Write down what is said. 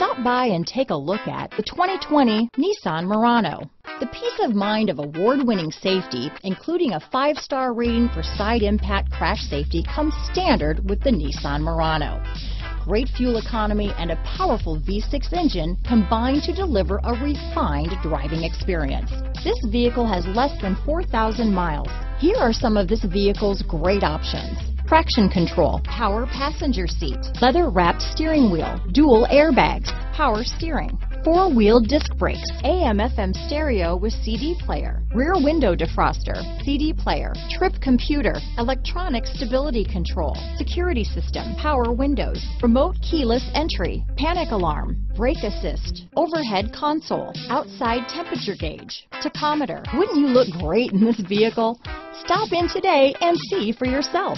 Stop by and take a look at the 2020 Nissan Murano. The peace of mind of award-winning safety, including a five-star rating for side impact crash safety, comes standard with the Nissan Murano. Great fuel economy and a powerful V6 engine combine to deliver a refined driving experience. This vehicle has less than 4,000 miles. Here are some of this vehicle's great options traction control, power passenger seat, leather wrapped steering wheel, dual airbags, power steering, four-wheel disc brakes, AM FM stereo with CD player, rear window defroster, CD player, trip computer, electronic stability control, security system, power windows, remote keyless entry, panic alarm, brake assist, overhead console, outside temperature gauge, tachometer. Wouldn't you look great in this vehicle? Stop in today and see for yourself.